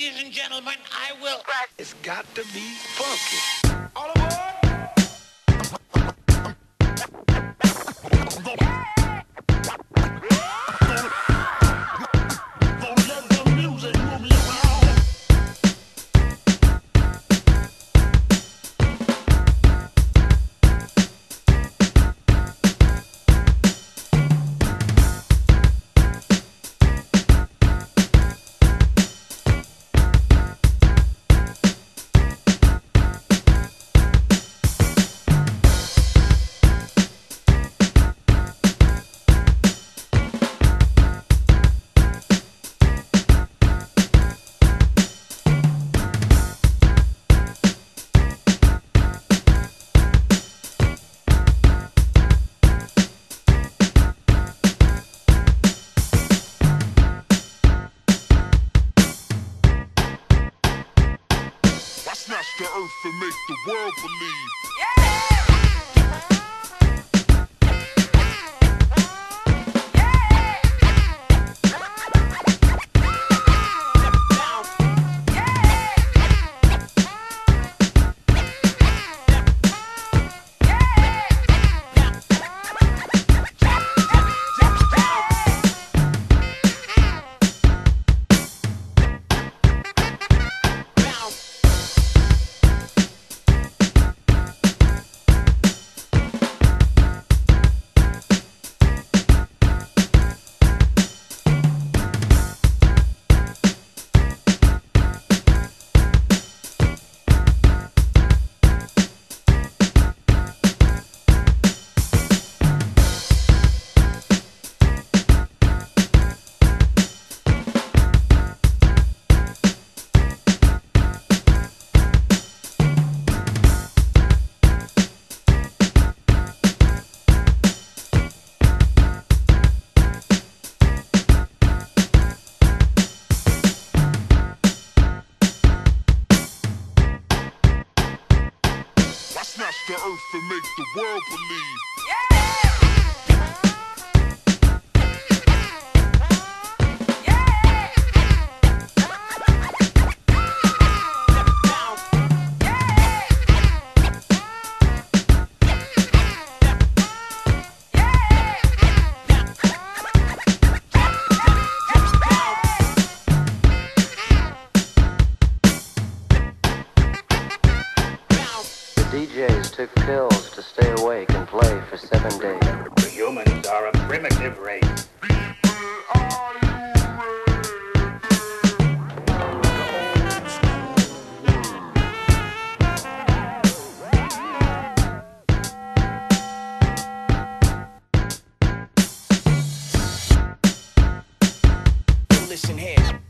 ladies and gentlemen, I will. It's got to be funky. All aboard! And make the world believe. I earth and make the world believe. DJs took pills to stay awake and play for seven days. Humans are a primitive race. Listen here.